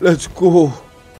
Let's go.